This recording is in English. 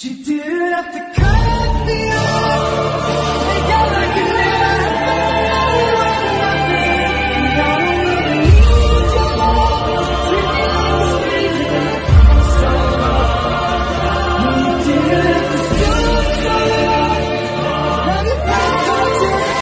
You